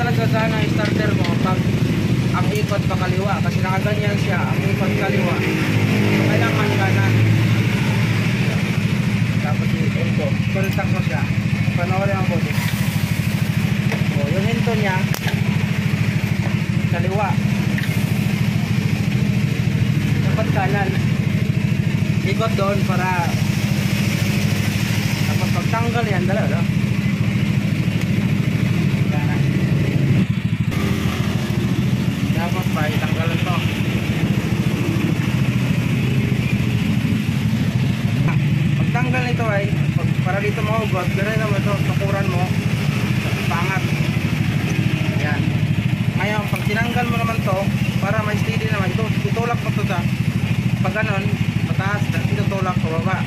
talaga sana ang starter mo pag ang ikot pa kaliwa. Kasi nakaganyan siya ang ikot kaliwa. So kailangan kanan tapos ito kontak mo siya. Panoorin ang body so yung hinto niya kaliwa. Dapat kanan ikot doon para tapos pagtanggal yan dalawa kanan dapat pa itanggalan to nito ay pag- para dito mahugot gano'n naman ito tukuran mo pangat. Yan. Ngayon pag tinanggal mo naman to para may steady naman ito tutulak mo to sa pag ganon pataas dito tulak pababa.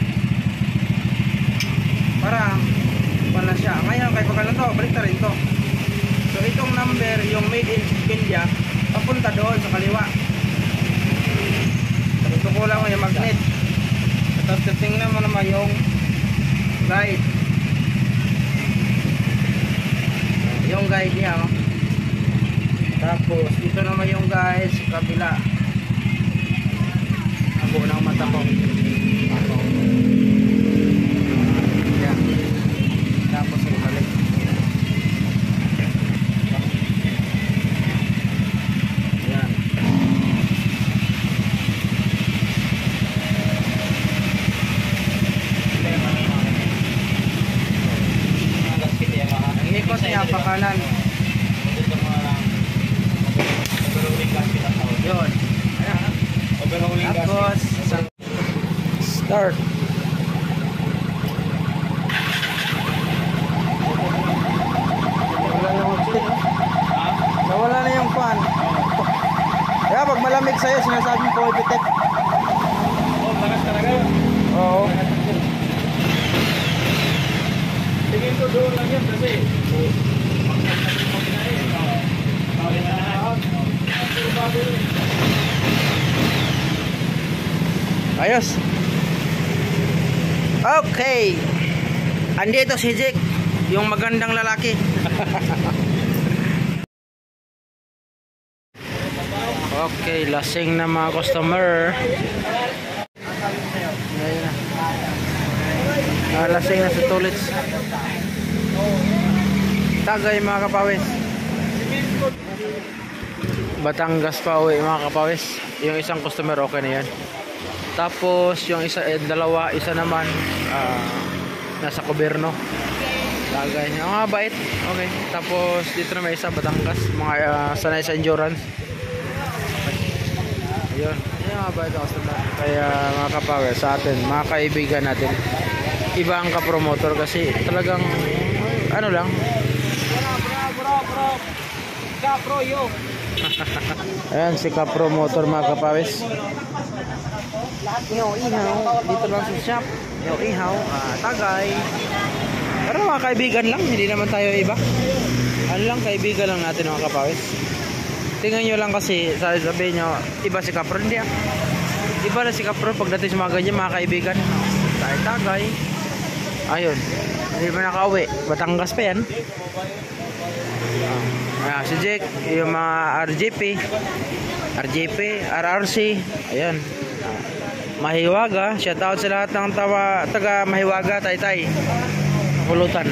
Para wala siya. Ngayon kay pag ganon to balik na rin to. So itong number yung made in India papunta doon sa kaliwa. Ko lang yung magnet. Tapos titingnan mo naman yung guide. Yung guide niya oh. tapos dito naman yung sa kabila. Ako ng mata ko ako yan tapos yung balik yan ang ikot niya pa kanan yun Ayan. tapos start. Wala na yung stick nawala na yung fan. Kaya pag malamig sa'yo sinasabi ko ipitek oo. Tingin ko doon lang yan kasi Ayos. Okay. Andito si Jake, yung magandang lalaki. okay, lasing na mga customer. Na. Ah, lasing na sa tulits. Tagay mga kapawis. Batangas pa uwi mga kapawis. Yung isang customer okay na yan. Tapos yung isa eh, dalawa, isa naman ah, nasa Gobyerno. Lagay niya. Ang bait. Okay. Tapos dito na may isa Batangas, mga ah, sanay sa endurance. Ayun. Yan mga bait ako sa Kaya mga kapawer sa atin, mga kaibigan natin. Iba ang kapromotor kasi talagang ano lang, Kapro yo. Ayan, si Kapro Motor mga kapawis. Yo, ihaw. Dito lang sa shop. Yo, ihaw. Ah, tagay. Pero mga kaibigan lang, hindi naman tayo iba. Ano lang, kaibigan lang natin mga kapawis. Tingnan nyo lang kasi, sabi nyo, iba si Kapro. Hindi ah. Iba na si Kapro pagdating sa mga ganyan, mga kaibigan. Tagay, tagay. Ayun. Hindi pa nakauwi. Batangas pa yan. Ah, si Jake, yung mga RJP, RJP, RRC, ayan. Ah, Mahiwaga, shout out sa lahat ng tawa, taga Mahiwaga, Taytay. Pulutan.